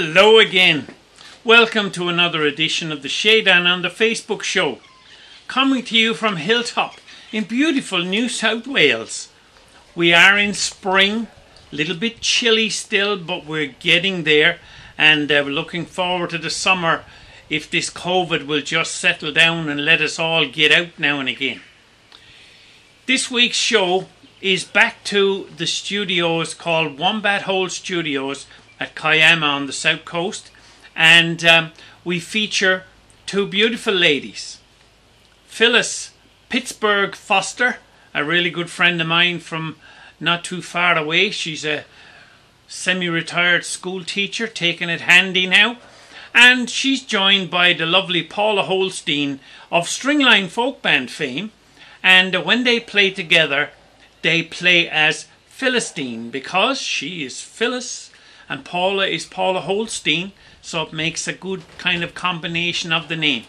Hello again. Welcome to another edition of the Shadan on the Facebook show. Coming to you from Hilltop in beautiful New South Wales. We are in spring, a little bit chilly still, but we're getting there and uh, we're looking forward to the summer if this COVID will just settle down and let us all get out now and again. This week's show is back to the studios called Wombat Hole Studios at Kiama on the south coast, and um, we feature two beautiful ladies. Phyllis Pittsburgh Foster, a really good friend of mine from not too far away. She's a semi retired school teacher, taking it handy now. And she's joined by the lovely Paula Holstein of Stringline Folk Band fame. And when they play together, they play as Phyllistein because she is Phyllis and Paula is Paula Holstein, so it makes a good kind of combination of the name.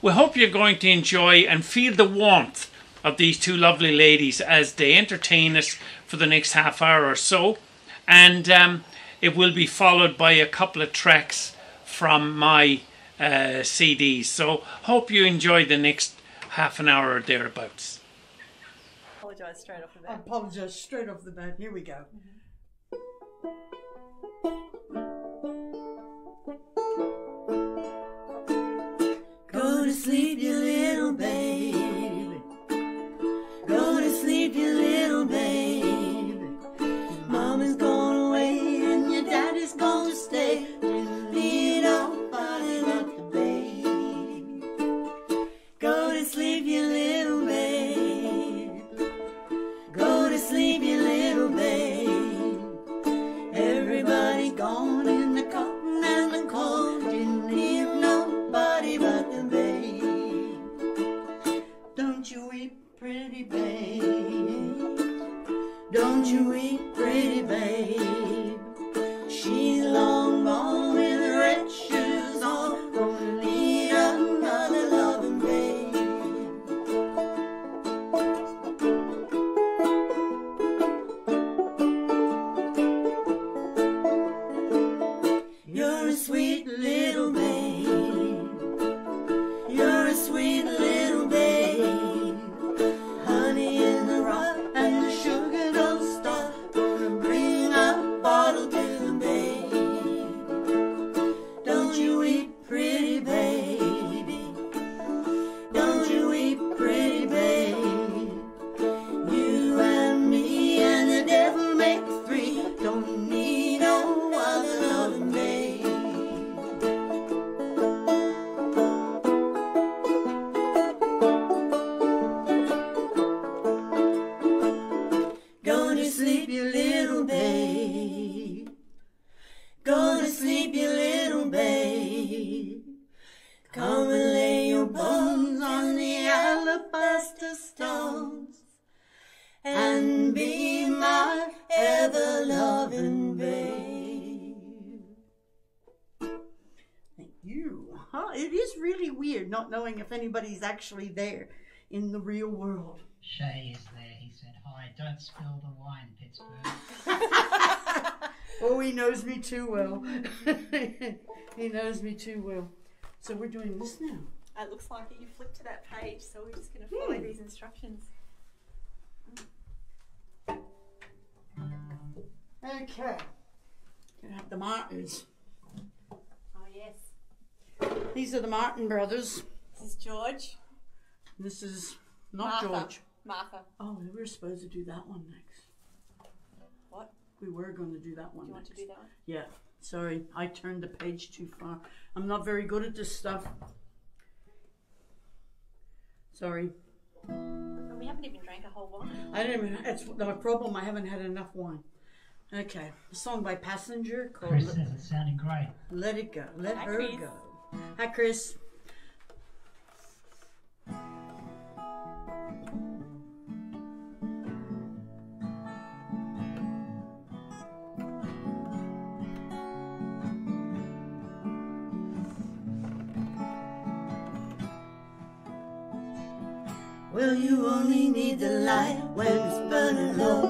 We hope you're going to enjoy and feel the warmth of these two lovely ladies as they entertain us for the next half hour or so. And um, it will be followed by a couple of tracks from my uh, CDs. So hope you enjoy the next half an hour or thereabouts. Apologise straight off the I bat. apologise straight off the bat. Here we go. Go to sleep, you little baby. Go to sleep, you little anybody's actually there in the real world. Shay is there. He said, Hi, don't spill the wine, Pittsburgh. Oh, he knows me too well. he knows me too well. So we're doing this now. It looks like it. You flipped to that page, so we're just going to follow Hmm. these instructions. Okay. Gonna have the Martins. Oh, yes. These are the Martin brothers. This is George. This is not Martha. George. Martha. Oh, we were supposed to do that one next. What? We were going to do that one Do you want next. to do that one? Yeah. Sorry, I turned the page too far. I'm not very good at this stuff. Sorry. And we haven't even drank a whole one. I didn't even, it's my problem. I haven't had enough wine. Okay. A song by Passenger called Chris Let, says it's sounding great. Let It Go. Let Hi, Her Chris. Go. Hi, Chris. Will you only need the light when it's burning low?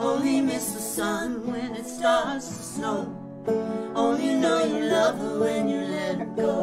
Only miss the sun when it starts to snow. Only know you love her when you let her go.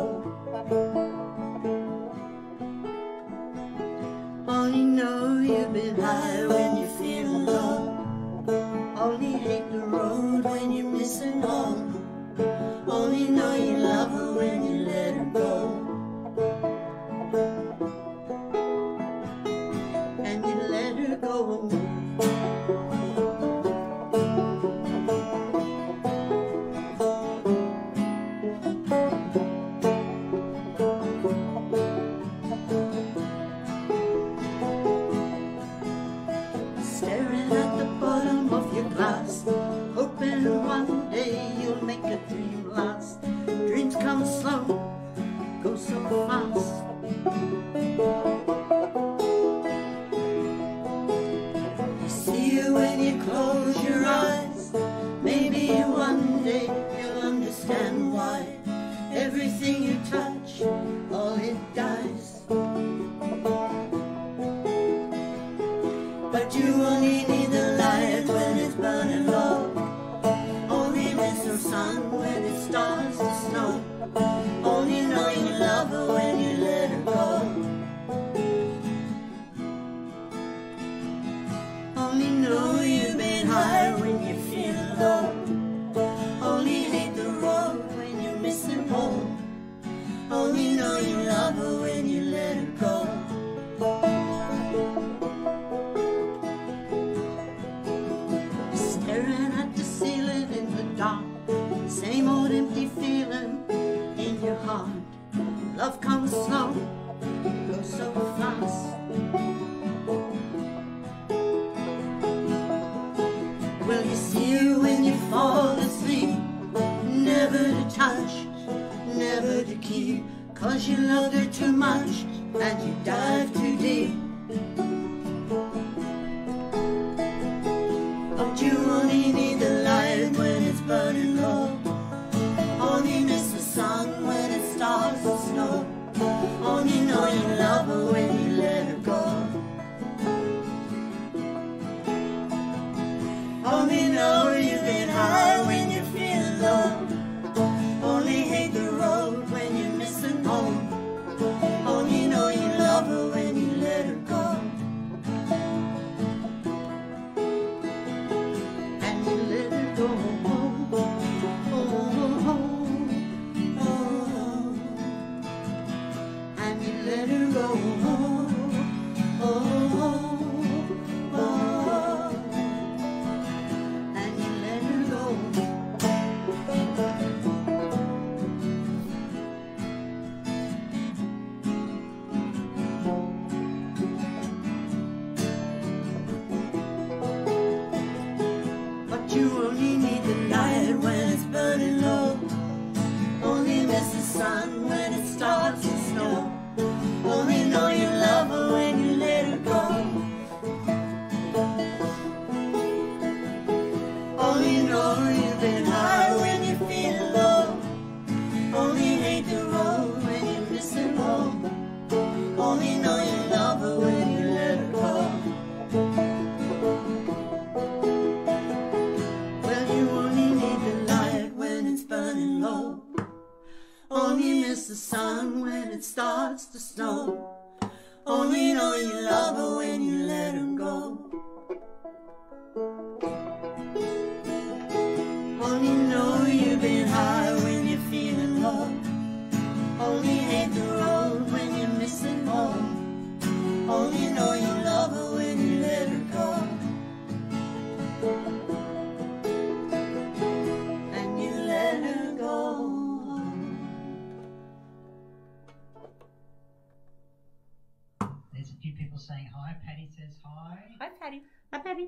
Hi, Patty says hi. Hi, Patty. Hi, Patty.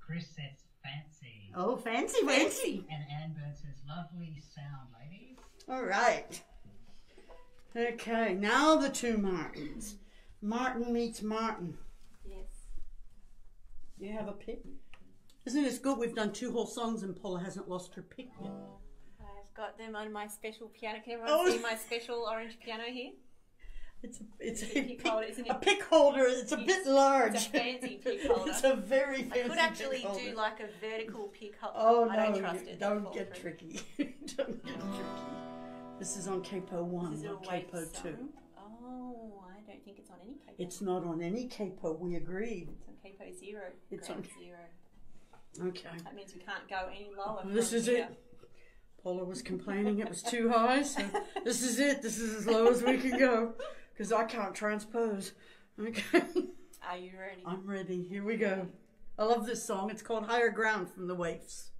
Chris says fancy. Oh, fancy, fancy. And Anne Burns says lovely sound, ladies. All right. Okay, now the two Martins. Martin meets Martin. Yes. You have a pick? Isn't this good? We've done two whole songs and Paula hasn't lost her pick yet. I've got them on my special piano. Can everyone oh. see my special orange piano here? It's a, it's a, pick holder, isn't it? a pick holder. It's a bit large. It's a fancy pick holder. it's a very fancy. I could actually do like a vertical pick holder. Oh I no! don't trust you- it. Don't get tricky. don't get oh. tricky. This is on capo one, This is a not capo two. Oh, I don't think it's on any capo. It's not on any capo. We agreed. It's on capo zero. It's on- zero. Okay. That means we can't go any lower. This is here. it. Paula was complaining it was too high, so this is it. This is as low as we can go because I can't transpose. Okay. Are you ready? I'm ready. Here we go. I love this song. It's called Higher Ground from the Waifs.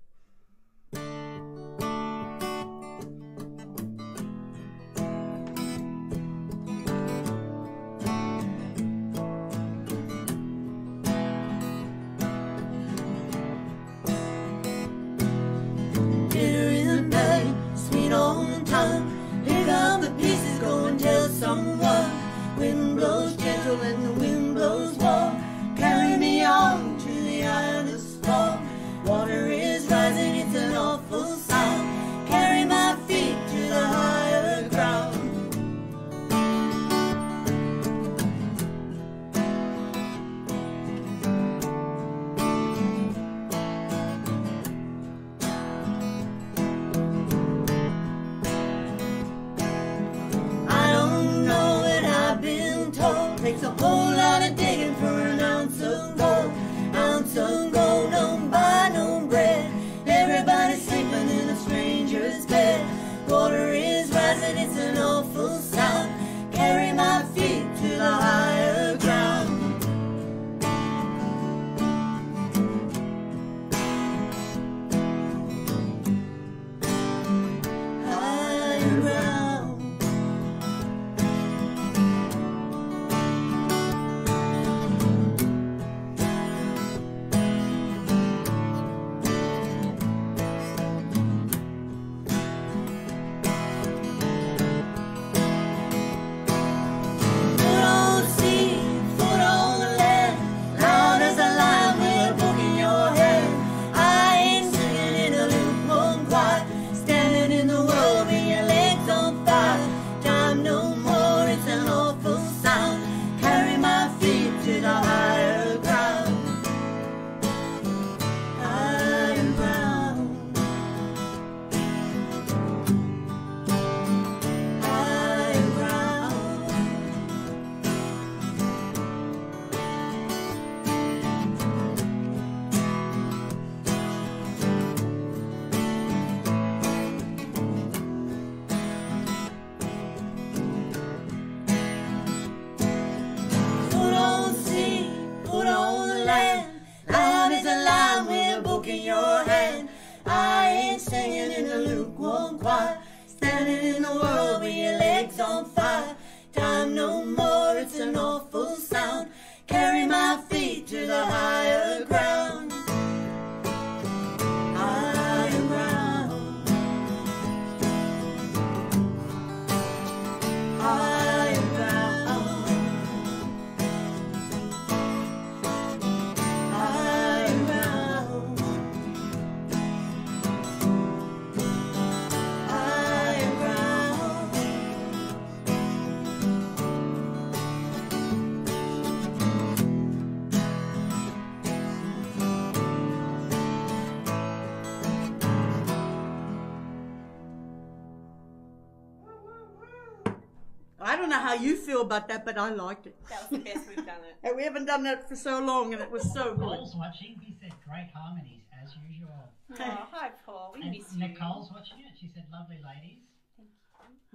Know how you feel about that, but I liked it. That was the best we've done it. And we haven't done that for so long, and it was so good. Paul's watching. He said great harmonies as usual. Oh, hi, Paul. We And miss you. Nicole's watching it. She said lovely ladies.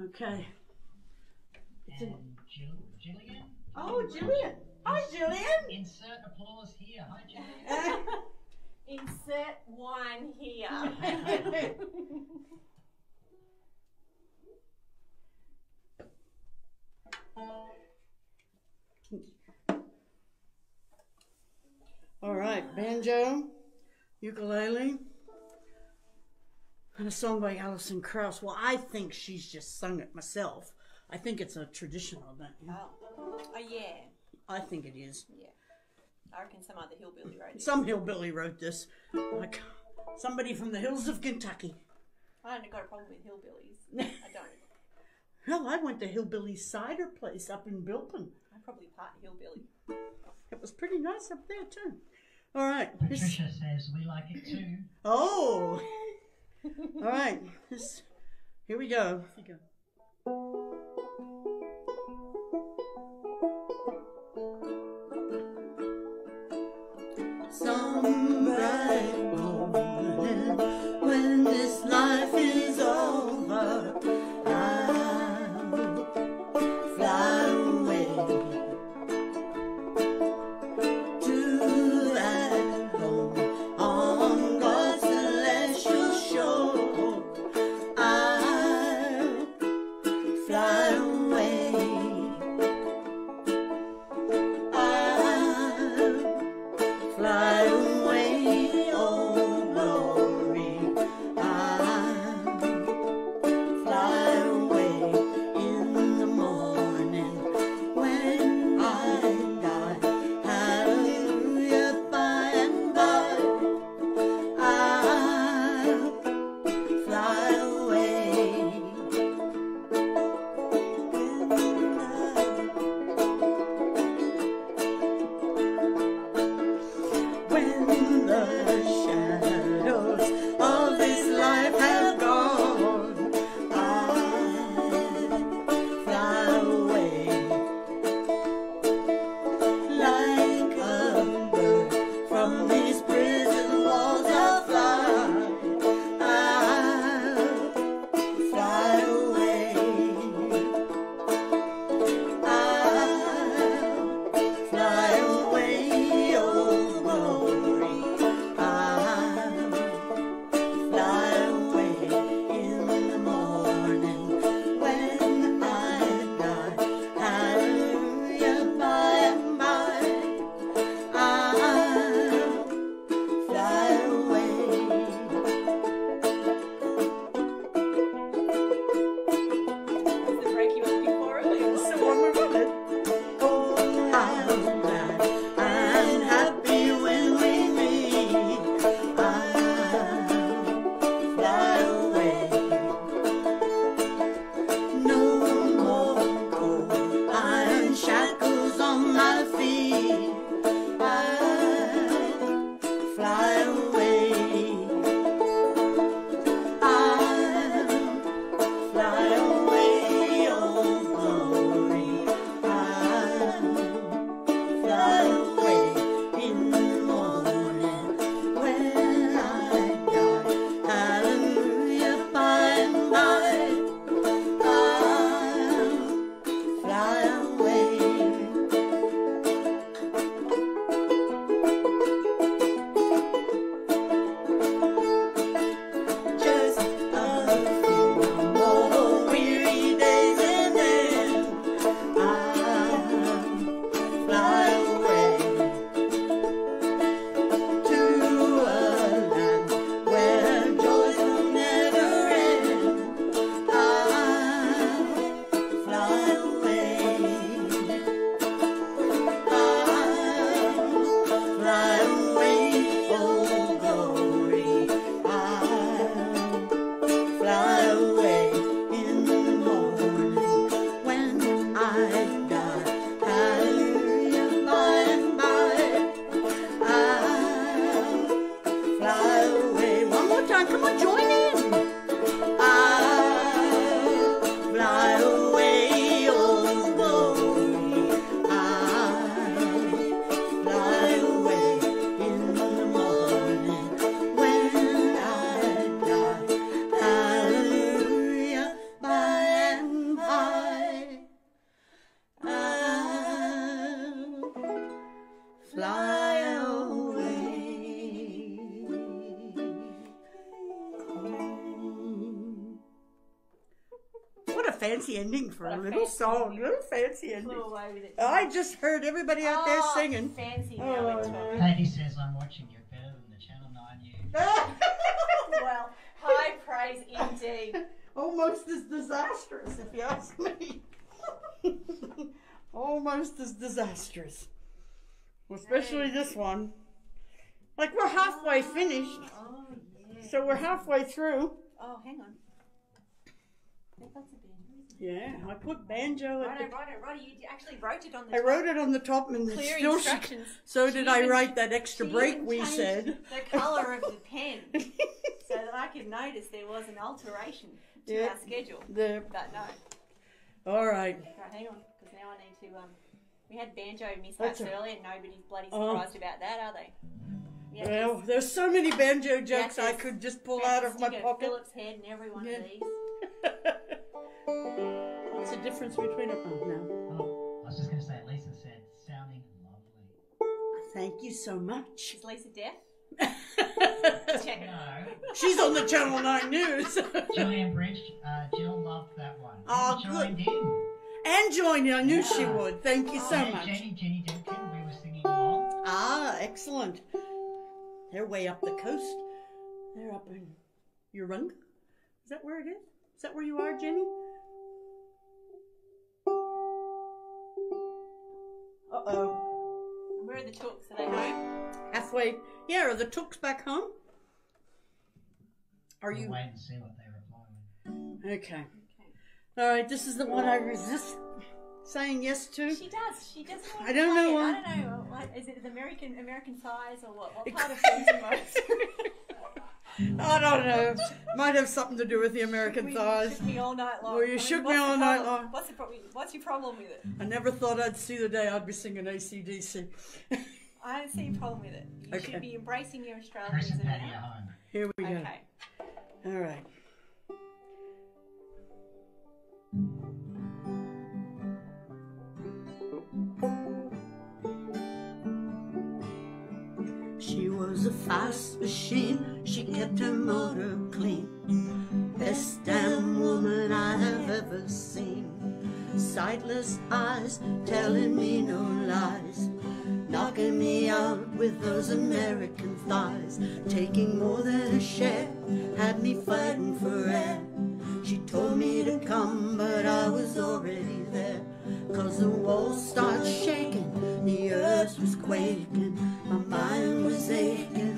Okay. And Jill, Jillian. Oh, Jillian. Hi, Jillian. Insert applause here. Hi, Jillian. Insert one here. banjo, ukulele, and a song by Alison Krauss. Well, I think she's just sung it myself. I think it's a traditional, don't you? Oh, oh yeah. I think it is. Yeah. I reckon some other hillbilly wrote this. Some hillbilly wrote this. Like somebody from the hills of Kentucky. I only got a problem with hillbillies. I don't. Hell, I went to Hillbilly Cider Place up in Bilpin. I'm probably part hillbilly. It was pretty nice up there too. All right. Patricia says we like it too. Oh. All right. Here we go. Here we go. fancy ending for a, a little song. A Little fancy ending. I just heard everybody out there oh, singing. Fancy oh, Patty says I'm watching you better than the Channel 9 you. well, high praise indeed. Almost as disastrous, if you ask me. Almost as disastrous. Especially hey. this one. Like we're halfway oh, finished. Oh, yeah. So we're halfway through. Oh, hang on. I think that's a bit. Yeah, I put banjo at Righto, the. righto, righto. You actually wrote it on the I top. wrote it on the top and Clear still instructions. So She did I write that extra break we said. The colour of the pen so that I could notice there was an alteration to Yeah. our schedule. The But no. all right. Right, hang on, because now I need to. Um, we had banjo mishaps earlier, and nobody's bloody Oh. surprised about that, are they? Yeah, Well, there's so many banjo jokes I could just pull out of my pocket. Phillips head in every one Yeah. of these. What's the difference between a oh no? Oh, I was just going to say, Lisa said, sounding lovely. Thank you so much. Is Lisa deaf? Check it. No, She's on the Channel Nine News. Julian Bridge, uh, Jill loved that one. Oh, and joined in. and joined. I knew she Yeah. would. Thank you so and much. Jenny, Jenny Dimkin, we were singing along. Ah, excellent. They're way up the coast. They're up in Urunga. Is that where it is? Is that where you are, Jenny? Are the tooks? Are they home? Halfway. Yeah, are the Tooks back home? Are you? wait and see what they reply with. Okay. Okay. All right, this is the one I resist saying yes to. She does. She does. I don't know why. I don't know. What, is it the American American size or what? What part of could- things the most? I don't know. Might have something to do with the American You thighs. shook me all night long. Well, you I mean, shook me all night long. What's the problem? What's your problem with it? I never thought I'd see the day I'd be singing ACDC. I don't see a problem with it. You Okay. should be embracing your Chris Australians and and Patty are home. Here we go. Okay. All right. Was a fast machine. She kept her motor clean. Best damn woman I have ever seen. Sightless eyes telling me no lies. Knocking me out with those American thighs. Taking more than a share. Had me fighting for air. She told me to come, but I was already. Cause the walls start shaking, the earth was quaking, my mind was aching.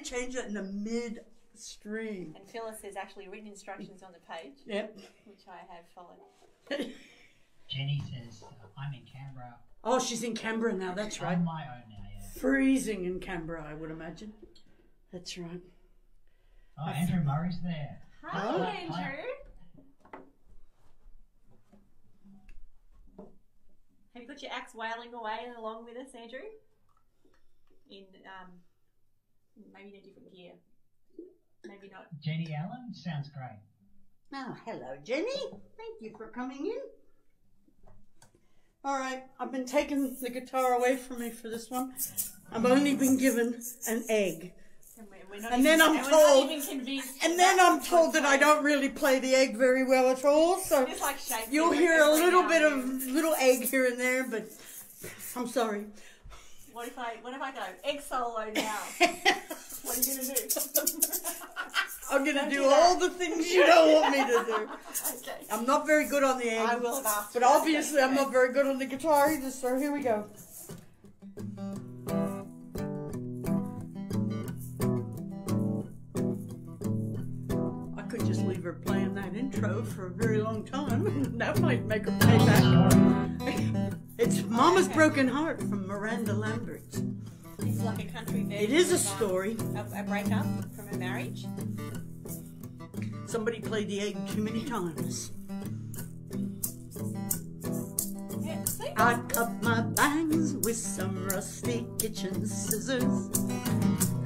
Ago. that. Changed it in the mid-stream. And Phyllis has actually written instructions on the page, Yep. which I have followed. Jenny says, uh, I'm in Canberra Oh, she's in Canberra now. That's right. on my own now, yeah. Freezing in Canberra, I would imagine. That's right. Oh, Andrew Murray's there. Hi, Oh. Andrew. Have you got your axe wailing away along with us, Andrew? In um, maybe in a different gear. Maybe not. Jenny Allen sounds great. Oh, hello, Jenny. Thank you for coming in. All right, I've been taking the guitar away from me for this one. I've only been given an egg. And we're, we're not And even, then I'm and told- not even convinced. And then that I'm told that I don't really play the egg very well at all, so like you'll hear a little bit of little egg here and there, but I'm sorry. What if I what if I go egg solo now? what are you gonna do? I'm gonna do do all the things you don't want me to do. okay. I'm not very good on the egg. I will have asked But obviously I'm not very good on the guitar either, so here we go. Leave her playing that intro for a very long time. that might make her play back. It's Mama's Broken Heart from Miranda Lambert. It's like a country version. It is a story. A, a breakup from a marriage. Somebody played the egg too many times. I cut my bangs with some rusty kitchen scissors.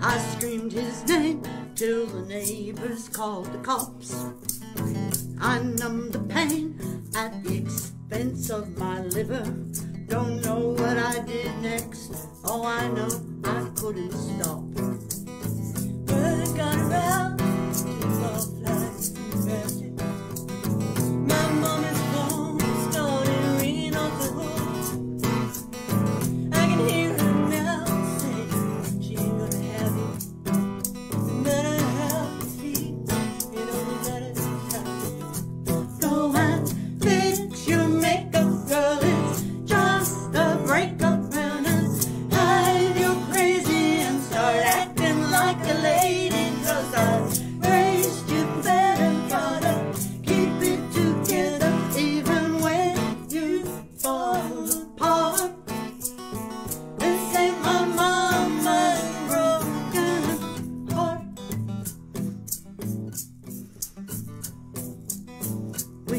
I screamed his name till the neighbors called the cops. I numbed the pain at the expense of my liver. Don't know what I did next. All I know, I couldn't stop.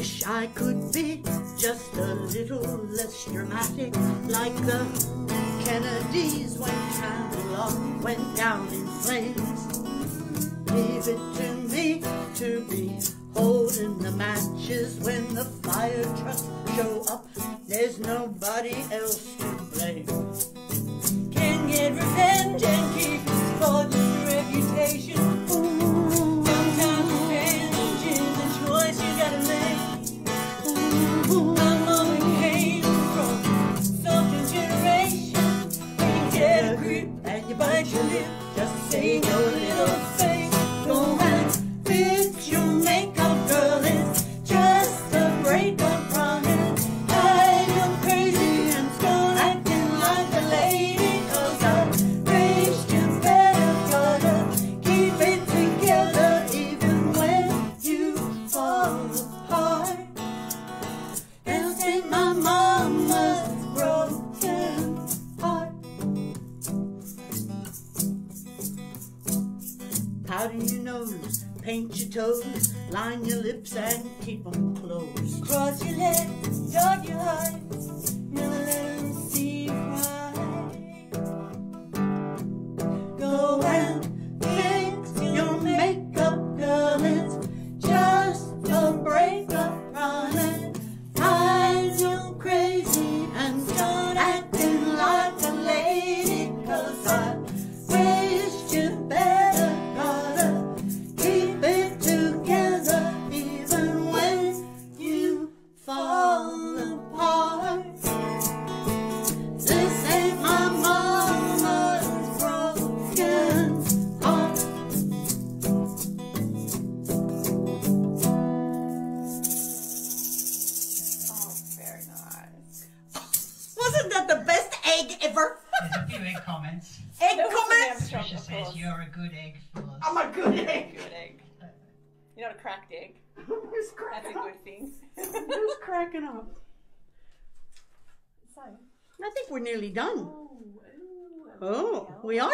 Wish I could be just a little less dramatic, like the Kennedys when Camelot went down in flames. Leave it to me to be holding the matches when the fire trucks show up. There's nobody else to blame. Can get revenge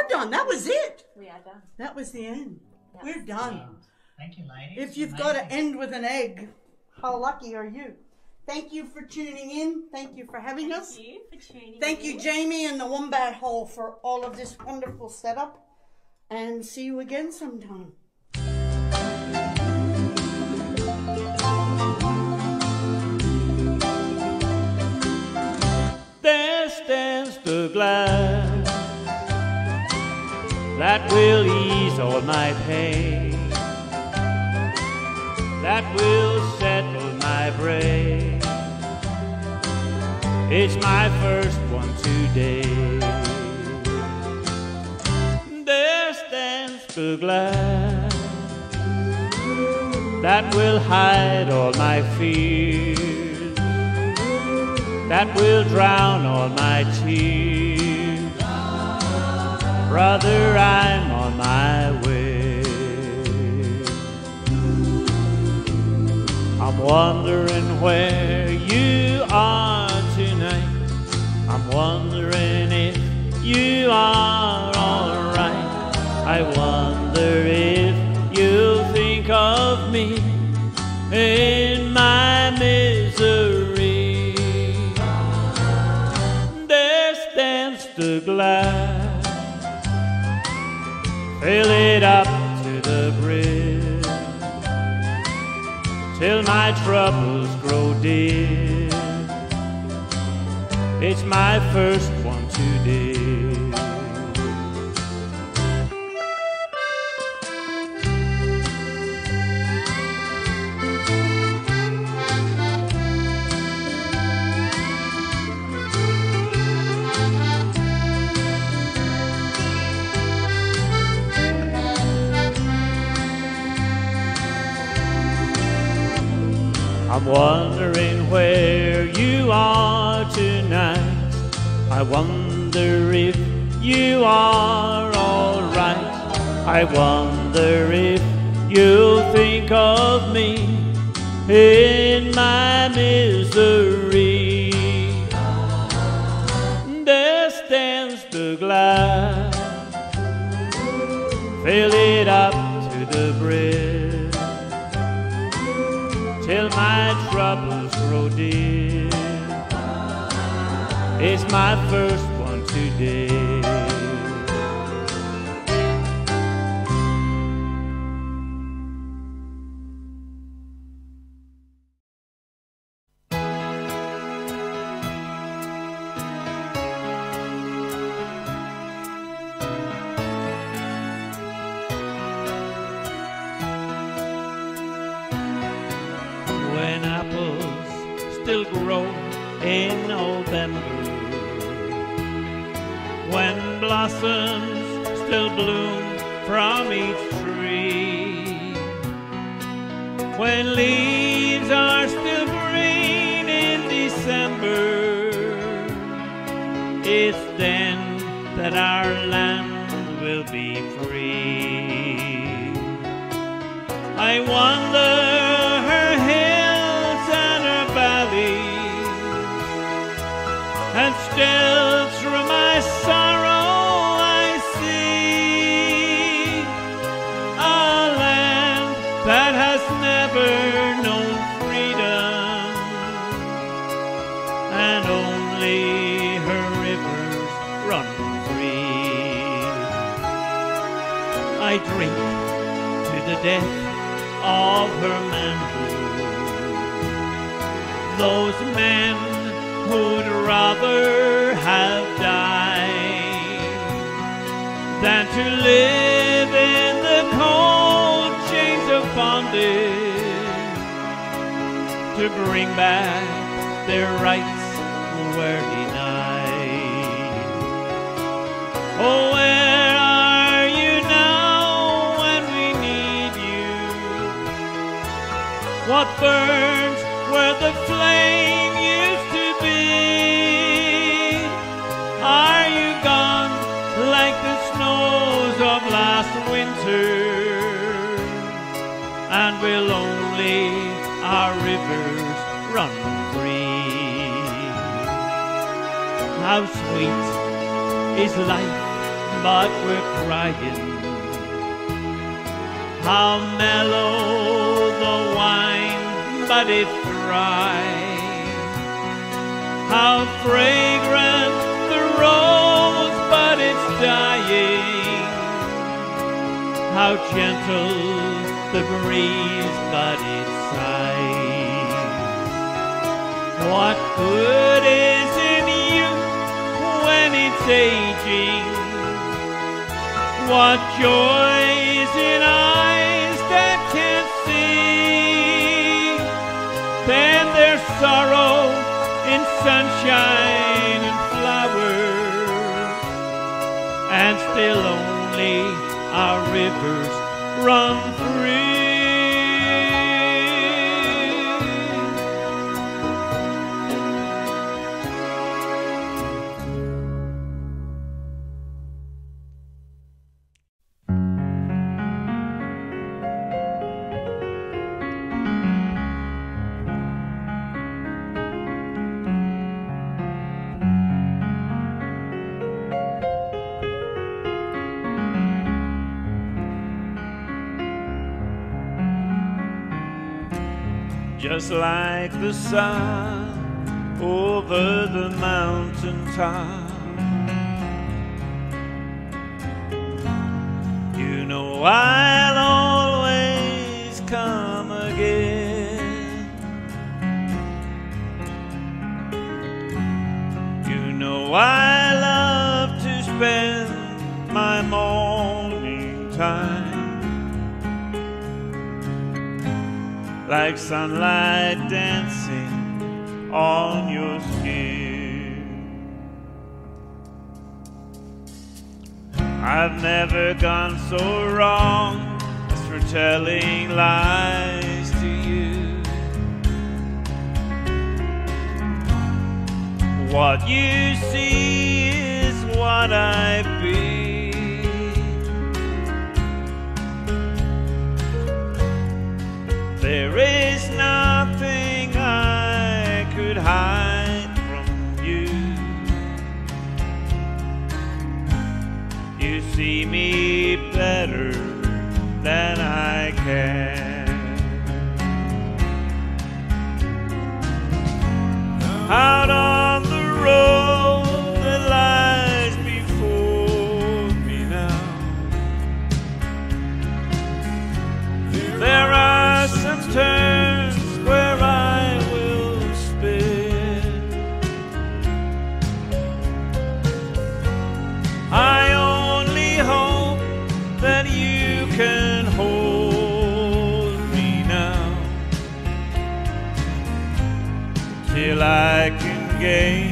We are done. That was it. We are done. That was the end. That's We're done. Thank you, ladies. If you've got to end with an egg, how lucky are you? Thank you for tuning in. Thank you for having us. Thank you for tuning Thank you. Jamie and the Wombat Hole, for all of this wonderful setup. And see you again sometime. There stands the glass that will ease all my pain, that will settle my brain. It's my first one today. There stands the glass that will hide all my fears that will drown all my tears. Brother, I'm on my way. I'm wondering where you are tonight. I'm wondering if you are alright. I wonder if you'll think of me in my misery. There stands the glass, fill it up to the brim, till my troubles grow dim. It's my first one today. I'm wondering where you are tonight. I wonder if you are alright. I wonder if you'll think of me in my misery. There stands the glass, fill it up to the brim my troubles oh grow dim. It's my first one today. Still grow in November, when blossoms still bloom from each tree, when leaves are still green in December, it's then that our land will be free. I wonder Those men who'd rather have died than to live in the cold chains of bondage to bring back their rights were denied. Oh, where are you now when we need you? What burns How sweet is life, but we're crying. How mellow the wine, but it's dry. How fragrant the rose, but it's dying. How gentle the breeze, but it sighs. What good is when aging? What joy is in eyes that can't see? Then there's sorrow in sunshine and flowers, and still only our rivers run the sun over the mountain top. You know I'll always come again. You know I love to spend my morning time. Like sunlight dancing on your skin. I've never gone so wrong as for telling lies to you. What you see is what I There is nothing I could hide from you. You see me better than I can. Out on can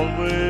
always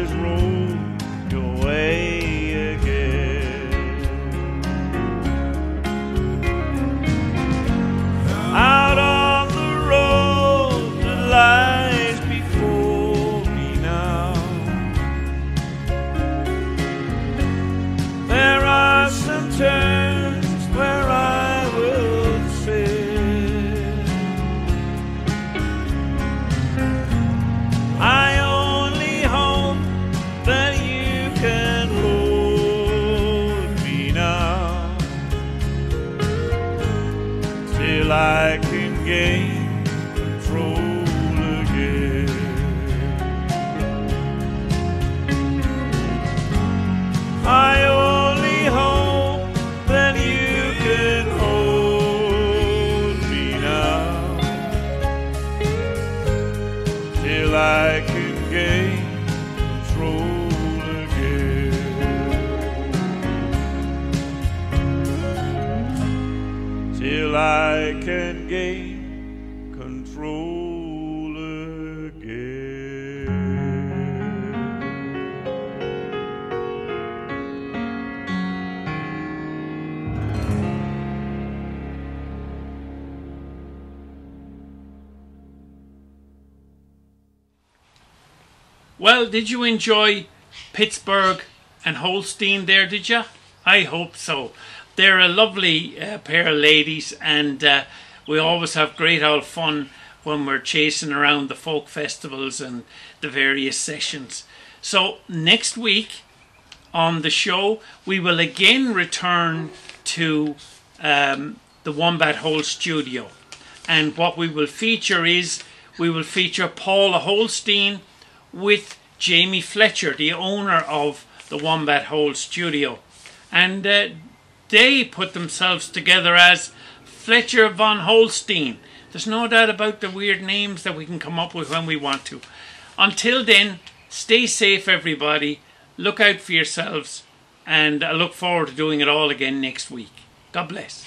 Well, did you enjoy Pittsburgh and Holstein there, did you? I hope so. They're a lovely uh, pair of ladies, and uh, we always have great old fun when we're chasing around the folk festivals and the various sessions. So, next week on the show, we will again return to um, the Wombat Hole studio. And what we will feature is we will feature Paula Holstein with Jamie Fletcher, the owner of the Wombat Hole studio. And uh, they put themselves together as Fletcher von Holstein. There's no doubt about the weird names that we can come up with when we want to. Until then, stay safe, everybody. Look out for yourselves. And I look forward to doing it all again next week. God bless.